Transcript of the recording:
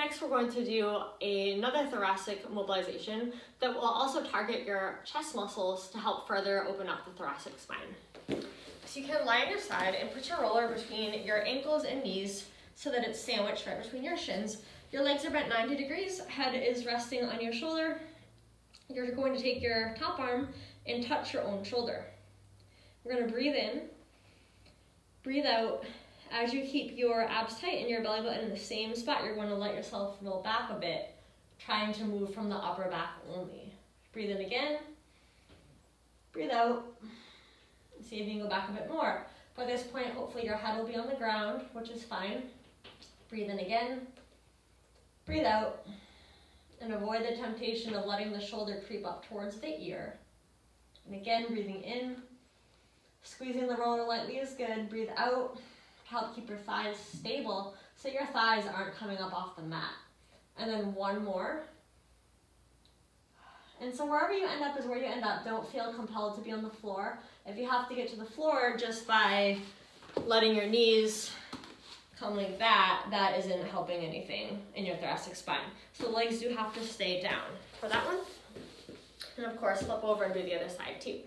Next, we're going to do another thoracic mobilization that will also target your chest muscles to help further open up the thoracic spine. So you can lie on your side and put your roller between your ankles and knees so that it's sandwiched right between your shins. Your legs are bent 90 degrees, head is resting on your shoulder. You're going to take your top arm and touch your own shoulder. We're gonna breathe in, breathe out. As you keep your abs tight and your belly button in the same spot, you're going to let yourself roll back a bit, trying to move from the upper back only. Breathe in again, breathe out, see if you can go back a bit more. By this point, hopefully your head will be on the ground, which is fine. Breathe in again, breathe out, and avoid the temptation of letting the shoulder creep up towards the ear. And again, breathing in, squeezing the roller lightly is good. Breathe out, help keep your thighs stable so your thighs aren't coming up off the mat. And then one more. And so wherever you end up is where you end up. Don't feel compelled to be on the floor. If you have to get to the floor just by letting your knees come like that, that isn't helping anything in your thoracic spine. So legs do have to stay down for that one. And of course, flip over and do the other side too.